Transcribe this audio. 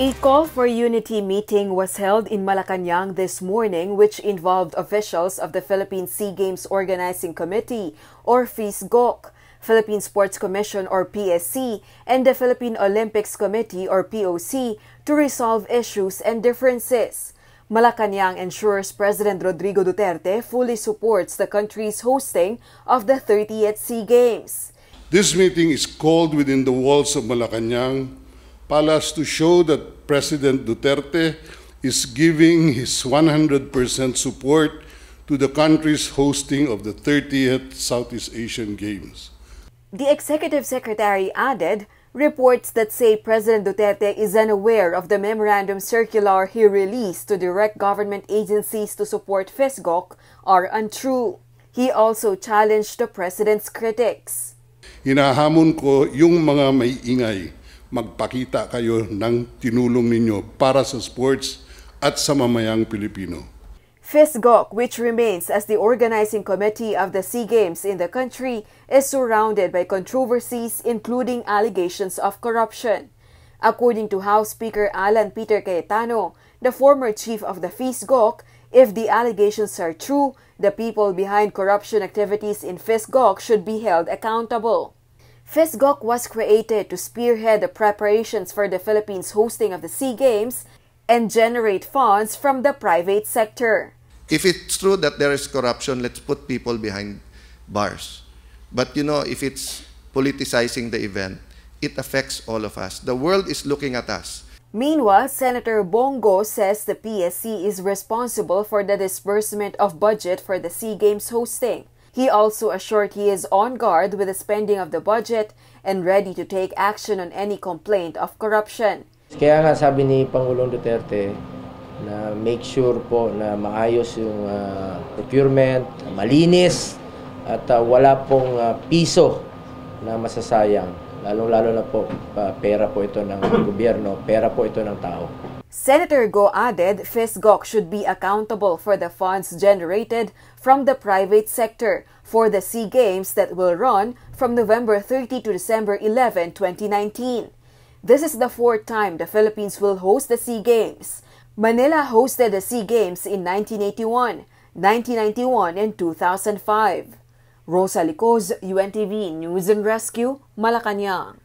A call for unity meeting was held in Malacanang this morning which involved officials of the Philippine Sea Games Organizing Committee or FISGOC, Philippine Sports Commission or PSC, and the Philippine Olympics Committee or POC to resolve issues and differences. Malacanang ensures President Rodrigo Duterte fully supports the country's hosting of the 30th Sea Games. This meeting is called within the walls of Malacanang Palace to show that President Duterte is giving his 100% support to the country's hosting of the 30th Southeast Asian Games. The executive secretary added reports that say President Duterte is unaware of the memorandum circular he released to direct government agencies to support FISGOC are untrue. He also challenged the president's critics. Hinahamon ko yung mga may ingay, magpakita kayo ng tinulong ninyo para sa sports at sa mamayang Pilipino. FISGOC, which remains as the organizing committee of the SEA Games in the country, is surrounded by controversies including allegations of corruption. According to House Speaker Alan Peter Cayetano, the former chief of the FISGOC, if the allegations are true, the people behind corruption activities in FISGOC should be held accountable. FISGOC was created to spearhead the preparations for the Philippines hosting of the SEA Games and generate funds from the private sector. If it's true that there is corruption, let's put people behind bars. But you know, if it's politicizing the event, it affects all of us. The world is looking at us. Meanwhile, Senator Bongo says the PSC is responsible for the disbursement of budget for the SEA Games hosting. He also assured he is on guard with the spending of the budget and ready to take action on any complaint of corruption. Kaya nga sabi ni Pangulong Duterte, na make sure po na maayos yung uh, procurement, malinis, at uh, wala pong uh, piso na masasayang. Lalong-lalo na po, uh, pera po ito ng gobyerno, pera po ito ng tao. Senator Go added FISGOC should be accountable for the funds generated from the private sector for the SEA Games that will run from November 30 to December 11, 2019. This is the fourth time the Philippines will host the SEA Games. Manila hosted the SEA Games in 1981, 1991, and 2005. Rosa Licoz, UNTV News and Rescue, Malacanang.